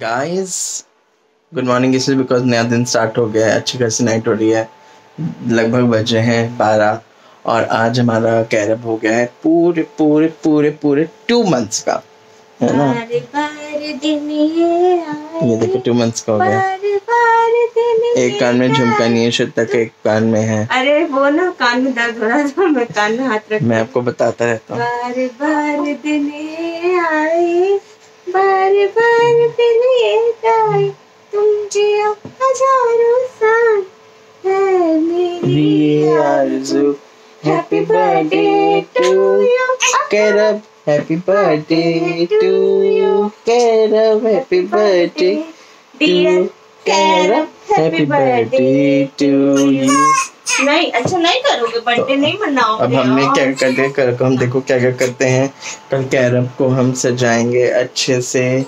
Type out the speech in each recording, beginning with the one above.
Guys good morning इसलिए because नया दिन स्टार्ट हो गया है। अच्छी खासी नाइट हो रही है। लगभग बज रहे हैं बारह और आज हमारा कैरब हो गया है पूरे पूरे पूरे पूरे टू मंथ्स का है ना? ये देखो टू मंथ्स का हो गया। एक कान में झुमका नहीं है श्रद्धा के एक कान में है। अरे वो ना कान में दर्द हो रहा था मैं कान में हाथ रख मैं आपको बताता रहता हूँ। बार बार दिन ये आए बार बार दिन ये जाए तुम जियो हजारों साल है मेरी ये आरज़ू happy birthday to you carob happy birthday to you carob happy birthday dear carob happy birthday to you नहीं अच्छा नहीं करोगे? बर्थडे नहीं मनाओगे? अब हमने और- क्या करते हैं कल हम देखो क्या क्या करते हैं। कल कैरब को हम सजाएँगे अच्छे से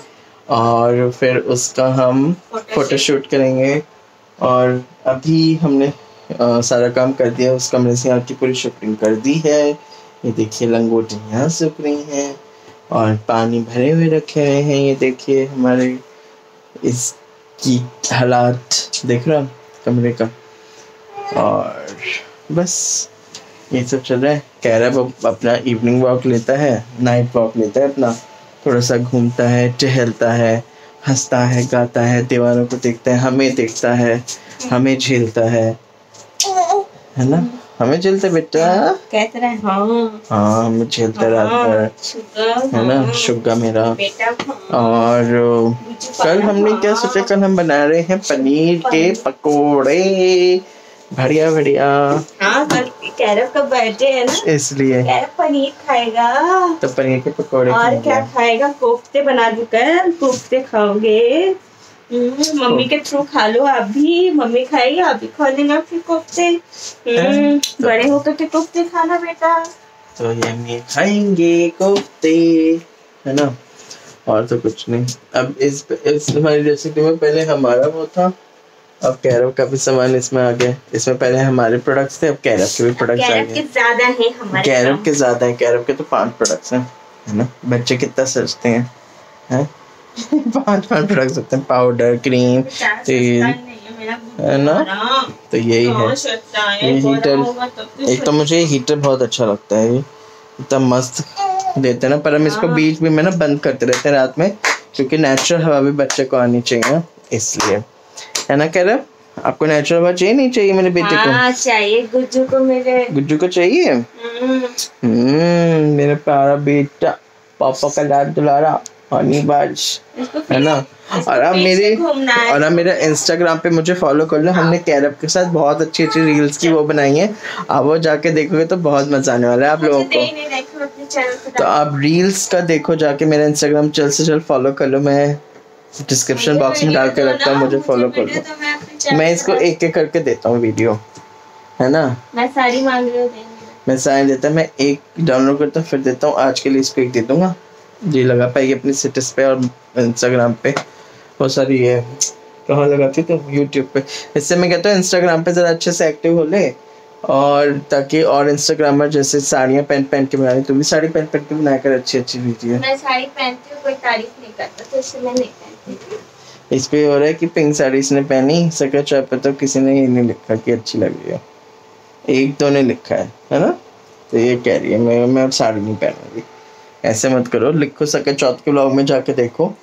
और फिर उसका हम Photoshoot। फ़ोटो शूट करेंगे। और अभी हमने अ, सारा काम कर दिया। उस कमरे से यहाँ की पूरी शूटिंग कर दी है। ये देखिए लंगोटियाँ सूख रही हैं और पानी भरे हुए रखे हुए हैं। ये देखिए हमारे इसकी हालात। देख रहा हो कमरे का। और बस ये सब चल रहा है। कैरब अब अपना इवनिंग वॉक लेता है नाइट वॉक लेता है अपना। थोड़ा सा घूमता है टहलता है हंसता है गाता है दीवारों को देखता है हमें देखता है हमें झेलता है। है ना? हमें झेलता है बेटा। कहते रहे हाँ। हाँ हमें झेलता है रात हाँ, भर। है ना? हाँ, शुगा मेरा। हाँ, और कल हमने क्या हाँ। सोचा? कल हम बना रहे हैं पनीर के पकोड़े। बढ़िया बढ़िया। हाँ कल का बर्थडे है ना? इसलिए। कैरब पनीर खाएगा। तो पनीर के पकोड़े और क्या खाएगा? कोफ्ते बना दू कल। कोफ्ते खाओगे। हम्म, मम्मी के थ्रू खा लो। आप भी। मम्मी खाएगी आप भी खा लेना फिर कोफ्ते। हम्म, तो- बड़े होकर के कोफ्ते खाना बेटा। तो ये खाएँगे कोफ्ते है ना? और तो कुछ नहीं। अब इस इस हमारी रेसिपी में पहले हमारा वो था। अब कैरब का भी सामान इसमें आ गया इसमें पहले हमारे प्रोडक्ट्स थे अब कैरब के भी प्रोडक्ट्स आ गए ज़्यादा है हमारे कैरब के ज़्यादा है कैरब के तो पाँच प्रोडक्ट्स हैं है ना? बच्चे कितना सजते हैं हैं? पाँच पाँच प्रोडक्ट्स होते हैं पाउडर क्रीम तेल है ना? तो यही है। ये हीटर तो एक तो मुझे हीटर बहुत अच्छा लगता है ये। इतना मस्त देते हैं ना पर हम इसको हाँ। बीच में ना बंद करते रहते हैं रात में क्योंकि नेचुरल हवा भी बच्चे को आनी चाहिए इसलिए। है ना कह रहे? आपको नेचुरल हवा चाहिए नहीं चाहिए मेरे बेटे को? हाँ चाहिए। गुज्जू को मेरे गुज्जू को चाहिए? हम्म, हम्म मेरा प्यारा बेटा पापा का लाड दुलारा हनी बाज है ना? और अब मेरे और अब मेरा इंस्टाग्राम पे मुझे फॉलो कर लो। हमने कैरब के साथ बहुत अच्छी अच्छी रील्स की वो बनाई है। आप वो जाके देखोगे तो बहुत मज़ा आने वाला है आप लोगों को। तो आप रील्स का देखो जाके मेरा इंस्टाग्राम जल्द से जल्द फॉलो कर लो। मैं डिस्क्रिप्शन बॉक्स में डाल के रखता हूँ मुझे फॉलो कर लो मैं इसको एक एक करके देता हूँ वीडियो है ना? मैं साड़ी मांग रही हूँ मैं साइन देता मैं एक डाउनलोड करता हूँ फिर देता हूँ आज के लिए इसको एक दे दूँगा। ये लगा पाएगी अपनी स्टेटस पे और इंस्टाग्राम पे। बहुत सारी ये कहाँ लगाती तो यूट्यूब पे। इससे मैं कहता हूँ इंस्टाग्राम पे ज़रा अच्छे से एक्टिव हो ले और ताकि और इंस्टाग्रामर जैसे साड़ियाँ पहन पहन के बना रही तू भी साड़ी पहन पहन के बनाया कर अच्छी अच्छी वीडियो मैं साड़ी पहनती हूँ कोई तारीफ़ नहीं करता तो इसलिए मैं नहीं इस पे हो रहा है कि पिंक साड़ी इसने पहनी सका चाय पे तो किसी ने ये नहीं लिखा कि अच्छी लग रही है। एक दो ने लिखा है है ना? तो ये कह रही है मैं मैं अब साड़ी नहीं पहनूँगी। ऐसे मत करो लिखो सके चौथ के ब्लॉग में जाके देखो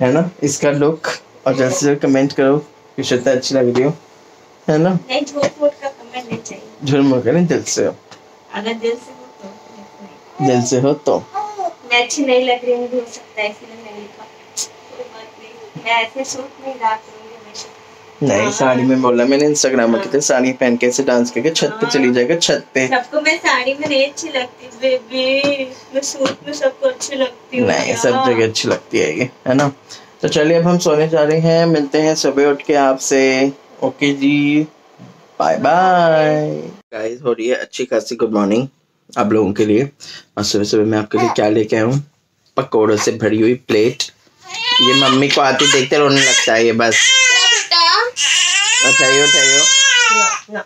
है ना? इसका लुक और जल्द से जल्द कमेंट करो कि श्वेता अच्छी लग रही हो है ना? झूठ मूठ का नहीं करें दिल से हो। अगर दिल से हो तो दिल से हो तो। मैं अच्छी नहीं लग रही हो सकता है इसलिए नहीं लिखा कोई बात नहीं नहीं साड़ी में बोला मैंने इंस्टाग्राम में कहते साड़ी पहन के ऐसे डांस करके छत पे चली जाएगा छत पे। सबको मैं साड़ी में नहीं अच्छी लगती बेबी मैं सूट में सबको अच्छी लगती हूँ नहीं सब जगह अच्छी लगती है ये है ना? तो चलिए अब हम सोने जा रहे हैं मिलते हैं सुबह उठ के आपसे। ओके जी बाय बाय गाइस हो रही है अच्छी खासी गुड मॉर्निंग आप लोगों के लिए। और सुबह सुबह मैं आपके लिए क्या लेके आया हूँ? पकौड़ों से भरी हुई प्लेट ये मम्मी को आती देखते रोने लगता है ये बस। उठाइयो उठाइयो।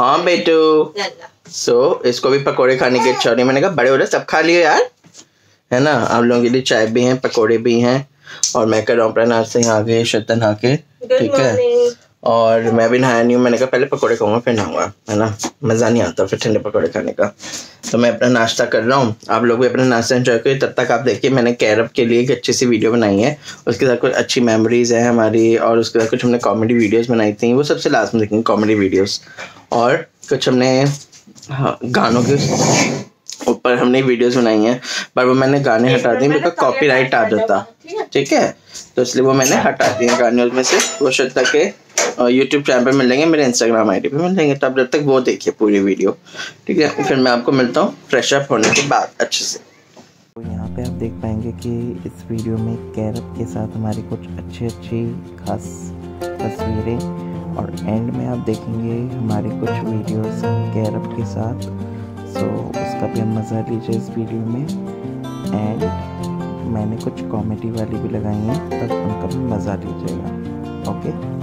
हाँ बेटू। सो so, इसको भी पकोड़े खाने की इच्छा हो रही मैंने कहा बड़े हो रहे सब खा लिए यार। है ना? आप लोगों के लिए चाय भी है पकोड़े भी हैं। और मैं कर रहा हूँ अपना से यहाँ आगे शतन आके। ठीक है? और मैं भी नहाया नहीं हूँ। मैंने कहा पहले पकौड़े खाऊँगा फिर नहाऊँगा। है ना? मज़ा नहीं आता फिर ठंडे पकौड़े खाने का। तो मैं अपना नाश्ता कर रहा हूँ। आप लोग भी अपना नाश्ता एंजॉय करिए। तब तक आप देखिए मैंने कैरब के लिए एक अच्छी सी वीडियो बनाई है। उसके साथ कुछ अच्छी मेमोरीज है हमारी और उसके साथ कुछ हमने कॉमेडी वीडियोज़ बनाई थी। वो सबसे लास्ट में देखेंगे कॉमेडी वीडियोज़ और कुछ हमने हाँ, गानों के ऊपर हमने वीडियोस बनाई हैं। पर वो मैंने गाने हटा दिए मेरे को कॉपीराइट आ जाता। ठीक है? तो इसलिए वो मैंने हटा दिए गाने में से। वो श्रद्धा के यूट्यूब चैनल पे मिल जाएँगे मेरे इंस्टाग्राम आई डी पे मिल जाएँगे तब जब तक वो देखिए पूरी वीडियो ठीक है? फिर मैं आपको मिलता हूँ फ्रेश अप होने के बाद अच्छे से। तो यहाँ पे आप देख पाएँगे कि इस वीडियो में कैरब के साथ हमारी कुछ अच्छी अच्छी खास तस्वीरें और एंड में आप देखेंगे हमारी कुछ वीडियोस कैरब के साथ। सो उसका भी हम मज़ा लीजिए इस वीडियो में। एंड मैंने कुछ कॉमेडी वाली भी लगाई हैं तब उनका भी मज़ा लीजिएगा। ओके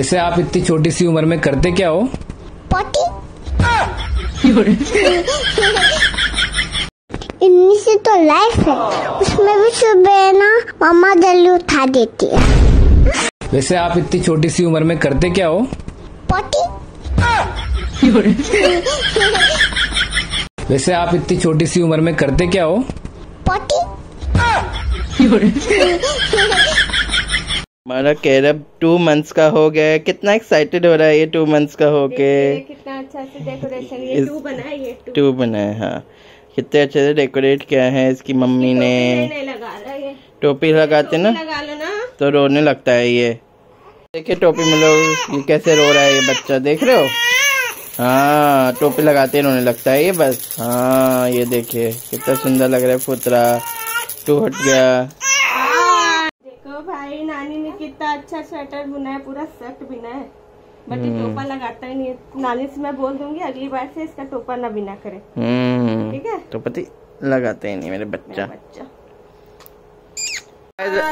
वैसे आप इतनी छोटी सी उम्र में करते क्या हो? इनमें से तो लाइफ है। उसमें भी सुबह ना मम्मा जल्दी उठा देती है। वैसे आप इतनी छोटी सी उम्र में करते क्या हो? पति। वैसे आप इतनी छोटी सी उम्र में करते क्या हो? पति। हमारा कैरब टू मंथ्स का हो गया है कितना एक्साइटेड हो रहा है ये टू मंथ्स का हो के। कितना अच्छा से डेकोरेशन ये टू बना है ये टू बना है हाँ। कितने अच्छे से डेकोरेट किया है इसकी मम्मी ने। लगा टोपी लगाते ना? लगा लो ना तो रोने लगता है ये। देखिए टोपी में लोग ये कैसे रो रहा है ये बच्चा देख रहे हो? हाँ टोपी लगाते ही रोने लगता है ये बस। हाँ ये देखिए कितना सुंदर लग रहा है फुतरा। टू हट गया। ने कितना अच्छा स्वेटर बुना है पूरा शर्ट बिना है। बट ये टोपा लगाता ही नहीं है। नानी से मैं बोल दूँगी अगली बार से इसका टोपा ना बिना करे। हम्म। ठीक है? तो पति लगाते ही नहीं मेरे बच्चा। बच्चा।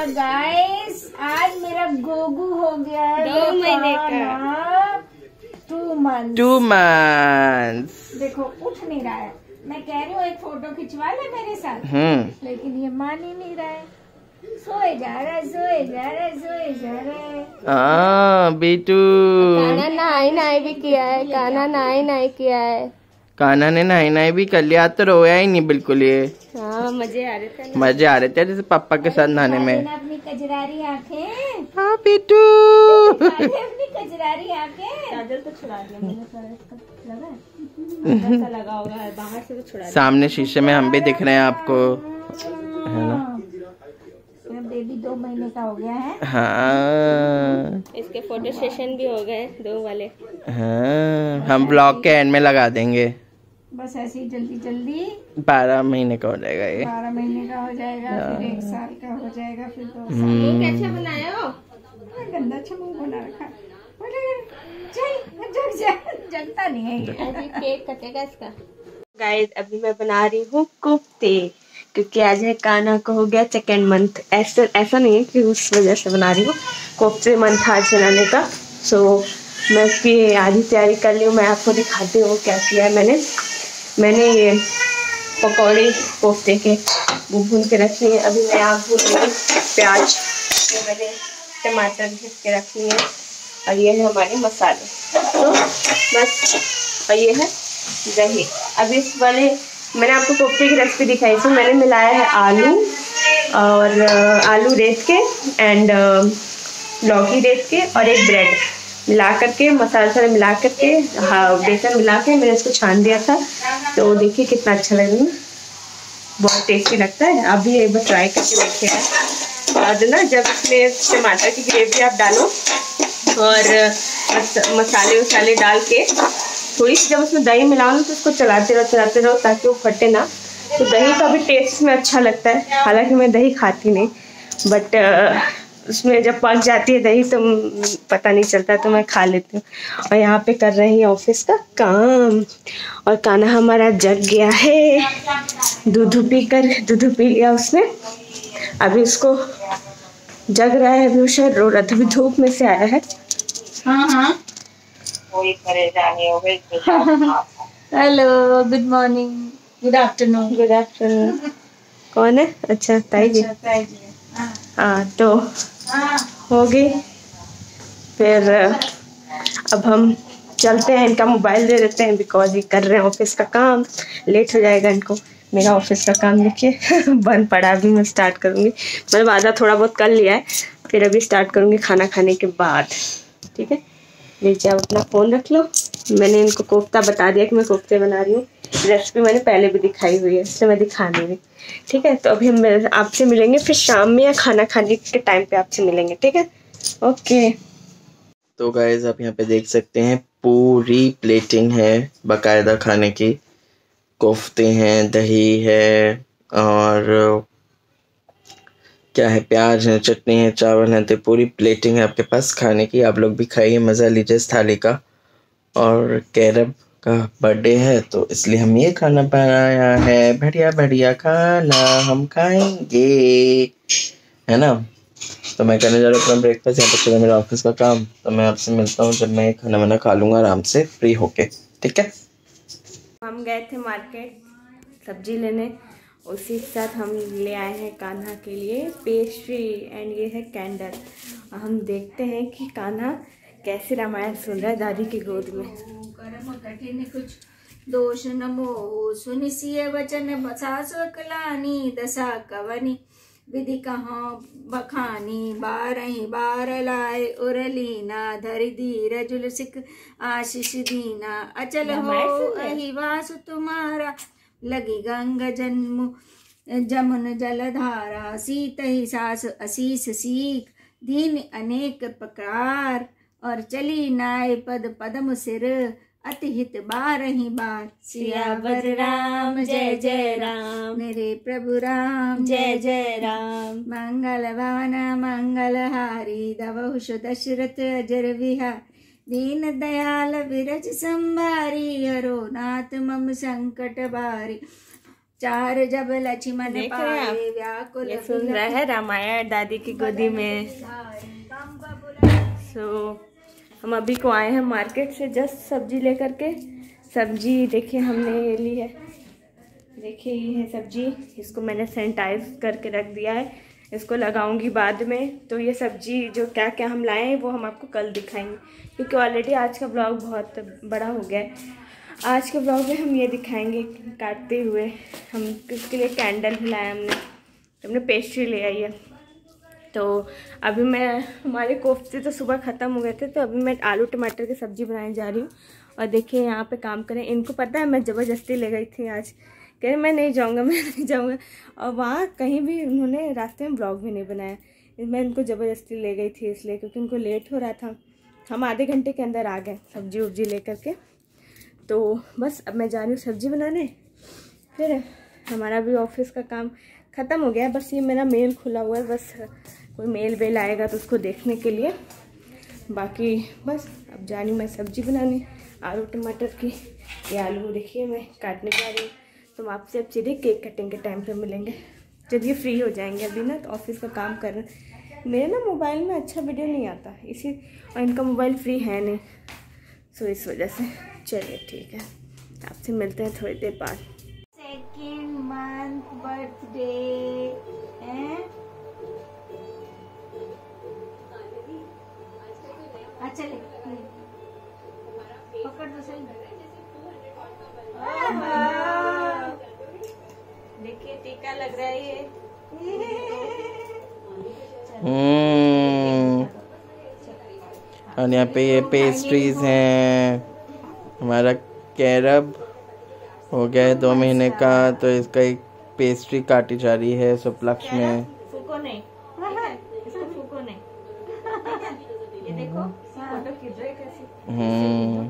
गाइस आज मेरा गोगू हो गया है। दो महीने का। टू मंथ टू मंथ्स देखो उठ नहीं रहा है। मैं कह रही हूँ एक फ़ोटो खिंचवा ले मेरे साथ। हम्म। लेकिन ये मान ही नहीं रहा है। सोए जा रहा सोए जा रहा सोए जा रहा हाँ बीटू। काना नहाई नहाई भी किया है काना नहाई नहाई किया है। कान्हा ने नहाई नहाई भी कर लिया तो रोया ही नहीं बिल्कुल ये। हाँ मज़े आ रहे थे मज़े आ रहे थे जैसे पापा के साथ नहाने में। अपनी कजरारी आँखें। हाँ बीटू। अपनी कजरारी आँखें। तो छुड़ा दिया मैंने लगा है होगा बाहर से तो छुड़ा सामने शीशे में हम भी दिख रहे हैं आपको। है ना? मेरा बेबी दो महीने का हो गया है। हाँ। इसके फ़ोटो सेशन भी हो गए दो वाले। हाँ हम ब्लॉग के एंड में लगा देंगे। बस ऐसे ही जल्दी जल्दी। बारह महीने का हो जाएगा ये। बारह महीने का हो जाएगा फिर एक साल का हो जाएगा फिर दो साल। हम्म, कैसे हो। का गंदा छमुक बना रखा। है। जगता नहीं है केक कटेगा इसका। गाइस अभी मैं बना रही हूँ कोफ्ते। क्योंकि आज है काना को हो गया सेकेंड मंथ ऐसा ऐसा नहीं है कि उस वजह से बना रही हूँ। कोफ्ते मंथ आज बनाने का। सो मैं उसकी आधी तैयारी कर ली हूँ। मैं आपको दिखाती हूँ क्या किया है मैंने। मैंने ये पकौड़े कोफ्ते के वो भून के रख लिए अभी मैं यहाँ भून रही हूँ प्याज मैंने टमाटर घिस के रख लिए और ये है हमारे मसाले। तो बस, और ये है दही। अब इस वाले मैंने आपको कोफ्ते की रेसिपी दिखाई थी मैंने मिलाया है आलू और आलू रेत के एंड लौकी रेत के और एक ब्रेड मिला करके, मसाला वसाला मिला करके हाँ बेसन मिला के मैंने इसको छान दिया था। तो देखिए कितना अच्छा लग बहुत टेस्टी लगता है। आप भी एक बार ट्राई करके देखिएगा और ना, जब इसमें टमाटर की ग्रेवी आप डालो और मसाले वसाले डाल के थोड़ी सी जब उसमें दही मिलाओ ना तो उसको चलाते रहो चलाते रहो ताकि वो फटे ना। तो दही का भी टेस्ट में अच्छा लगता है, हालाँकि मैं दही खाती नहीं बट उसमें जब पक जाती है दही तो पता नहीं चलता तो मैं खा लेती हूँ। और यहाँ पे कर रही हैं ऑफ़िस का काम, और काना हमारा जग गया है। दूध पी कर, दूध पी लिया उसने। अभी उसको जग रहा है, अभी वो शायद रो रहा था अभी धूप में से आया है। हाँ हाँ। Hello good morning good afternoon good afternoon कौन है? अच्छा ताई जी। हाँ। तो हो। गई फिर अब हम चलते हैं इनका मोबाइल दे देते हैं बिकॉज़ ये कर रहे हैं ऑफ़िस का काम। लेट हो जाएगा इनको। मेरा ऑफ़िस का काम देखिए बंद पड़ा अभी मैं स्टार्ट करूँगी। मतलब आधा थोड़ा बहुत कर लिया है फिर अभी स्टार्ट करूँगी खाना खाने के बाद। ठीक है? नीचे आप अपना फ़ोन रख लो। मैंने इनको कोफ्ता बता दिया कि मैं कोफ्ते बना रही हूँ। रेसिपी मैंने पहले भी दिखाई हुई है, इसलिए मैं दिखा नहीं रही ठीक है तो अभी हम आपसे मिलेंगे फिर शाम में या खाना खाने के टाइम पे आपसे मिलेंगे, ठीक है? ओके तो गाइज़ आप यहाँ पे देख सकते हैं, पूरी प्लेटिंग है बाकायदा खाने की। कोफ्ते हैं, दही है, और क्या है? प्याज है, चटनी है, चावल है तो पूरी प्लेटिंग है आपके पास खाने की। आप लोग भी खाइए, मज़ा लीजिए इस थाली का। और कैरब का बर्थडे है तो इसलिए हम ये खाना बनाया है। बढ़िया बढ़िया खाना हम खाएँगे। है ना? तो मैं करने जा रहा हूँ अपना ब्रेकफास्ट यहाँ पर चला मेरा ऑफ़िस का काम। तो मैं आपसे मिलता हूँ जब मैं खाना वाना खा लूँगा आराम से फ्री होके। ठीक है? हम गए थे मार्केट सब्ज़ी लेने। उसी के साथ हम ले आए हैं कान्हा के लिए पेस्ट्री एंड ये है कैंडल हम देखते हैं कि कान्हा कैसे रामायण सुन रहा है दादी की गोद में। कर्म कठिन कुछ। दोष नमो सुनिसिय वचन बसास कलानी दशा कवनी। विधि कहाँ बखानी बारही बार लाए उरलीना धरि धीर जुल सिख आशीष दीना। अचल हो अहि वास तुम्हारा लगी गंग जन्म। जमुन जलधारा, सीत ही सास असीस सीख। दीन अनेक प्रकार और चली नाय पद पदम सिर। अति हित बार सियावर राम, जय जय राम। मेरे प्रभु राम, जय जय राम। मंगल भावन मंगल हारी दवहुष दशरथ अजर विहार। दीन दयाल विरज संभारी हरो नाथ मम संकट बारी चार जब लक्ष्मण? पाए व्याकुल सुन रहा है रामायण दादी की गोदी में। सो so, हम अभी को आए हैं मार्केट से जस्ट सब्ज़ी लेकर के। सब्ज़ी देखिए हमने ये ली है। देखिए ये है सब्ज़ी इसको मैंने सैनिटाइज करके रख दिया है। इसको लगाऊँगी बाद में। तो ये सब्ज़ी जो क्या क्या हम लाए हैं, वो हम आपको कल दिखाएँगे। क्योंकि ऑलरेडी आज का ब्लॉग बहुत बड़ा हो गया है। आज के ब्लॉग में हम ये दिखाएँगे काटते हुए हम इसके लिए कैंडल भी लाया हमने। हमने पेस्ट्री ले आई है। तो अभी मैं, हमारे कोफ्ते तो सुबह ख़त्म हो गए थे तो अभी मैं आलू टमाटर की सब्ज़ी बनाने जा रही हूँ। और देखिए यहाँ पे काम करें। इनको पता है मैं ज़बरदस्ती ले गई थी आज। कह, मैं नहीं जाऊँगा, मैं नहीं जाऊँगा। और वहाँ कहीं भी उन्होंने रास्ते में ब्लॉग भी नहीं बनाया। मैं इनको ज़बरदस्ती ले गई थी इसलिए, क्योंकि उनको लेट हो रहा था। हम आधे घंटे के अंदर आ गए सब्ज़ी उब्जी लेकर के। तो बस अब मैं जा रही हूँ सब्ज़ी बनाने। फिर हमारा भी ऑफ़िस का काम ख़त्म हो गया। बस ये मेरा मेल खुला हुआ है। बस कोई मेल वेल आएगा तो उसको देखने के लिए। बाकी बस अब जा रही मैं सब्ज़ी बनाने। आलू टमाटर की, ये आलू देखिए मैं काटने जा रही हूँ। तो आपसे अब सीधे केक कटिंग के टाइम पे मिलेंगे। जब ये फ्री हो जाएँगे अभी ना तो ऑफ़िस का काम कर रहे मेरे ना मोबाइल में अच्छा वीडियो नहीं आता। इसी, और इनका मोबाइल फ्री है नहीं। सो इस वजह से। चलिए, ठीक है। आपसे मिलते हैं थोड़ी देर बाद। अच्छा ले। पकड़ दो सही। देखिए लग रहा है ये। हम्म। और यहाँ पे ये पेस्ट्रीज हैं। हमारा कैरब हो गया है दो महीने का तो इसका एक पेस्ट्री काटी जा रही है सुपलक्ष में। फूको नहीं। इसको फूको नहीं। ये देखो फ़ोटो खींच कैसे। हम्म।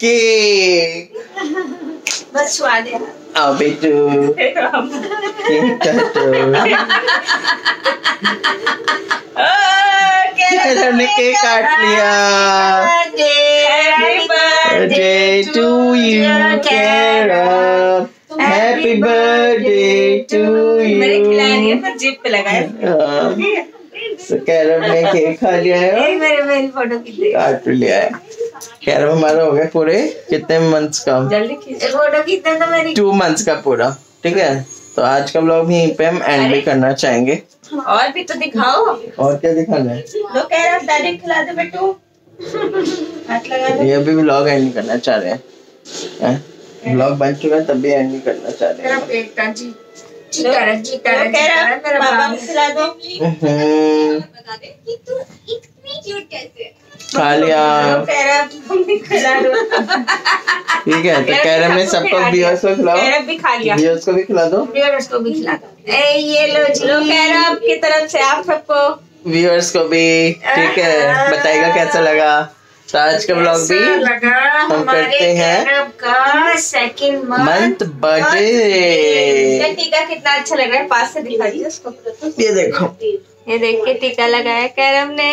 Cake. बस स्वाद है आओ बेटू केक काटो कैरब ने केक काट लिया birthday to you, Carol. Happy birthday to मेरे खिला रही है you. पर जीप पे हाँ, तो केक खा लिया है मेरे मेरी फ़ोटो रही काट लिया है। कैरब हमारा हो गया पूरे कितने मंथ्स का? जल्दी फ़ोटो खींचना तो मेरी टू मंथ्स का पूरा ठीक है? तो आज का ब्लॉग यहीं पे हम एंड भी करना चाहेंगे। और भी तो दिखाओ। और क्या दिखाना है? लो कह रहा दादी खिला दे बेटू। हाथ लगा दो। ये अभी ब्लॉग एंड नहीं करना चाह रहे हैं। ब्लॉग बन चुका है तब भी एंड नहीं करना चाह रहे हैं। रहा रहा कह रहा रहा मेरा खिला दो कह रहा दो ठीक है तो कैरम ने सबको व्यूअर्स को खिलाओ भी खा लिया व्यूअर्स को भी खिला दो व्यूअर्स को भी खिला दो ए ये लो जी लो की तरफ़ से आप सबको व्यूअर्स को भी ठीक है बताइएगा कैसा लगा तो आज का ब्लॉग भी हम करते हैं सेकंड मंथ बर्थडे टीका कितना अच्छा लग रहा है पास से दिखा उसको। ये देखो। ये देख के टीका लगाया कैरम ने।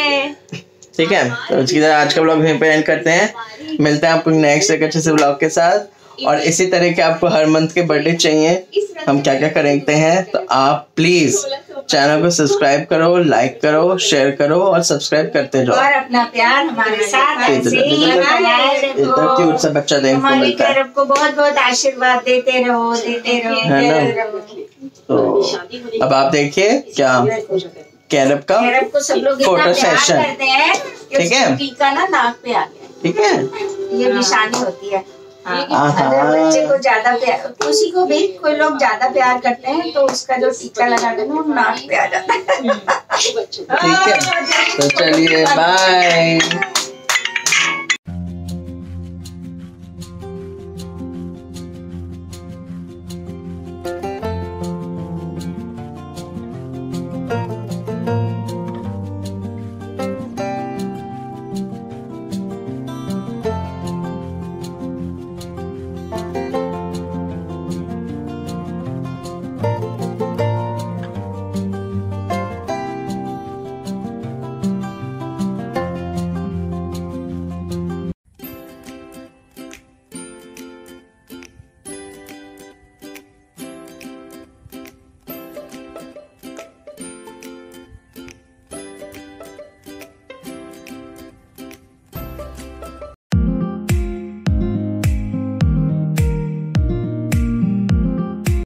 ठीक है तो आज का ब्लॉग यहीं पे एंड करते हैं। मिलते हैं आपको नेक्स्ट एक अच्छे से ब्लॉग के साथ। और इसी तरह के आपको हर मंथ के बर्थडे चाहिए हम क्या क्या करते हैं तो आप प्लीज़ चैनल को सब्सक्राइब करो लाइक करो शेयर करो और सब्सक्राइब करते जाओ और अपना प्यार हमारे साथ ऐसे ही इतना क्यूट सा बच्चा देखने को मिलता है बहुत बहुत आशीर्वाद देते रहो देते रहो है ना? तो अब आप देखिए क्या कैरब का फ़ोटो सेशन हैं ठीक है? ना नाक पे आ गया ठीक है ये निशानी होती है। अगर बच्चे को ज़्यादा प्यार खुशी को भी कोई लोग ज़्यादा प्यार करते हैं तो उसका जो टीका लगा देना वो नाक पे आ जाता है। ठीक है तो चलिए बाय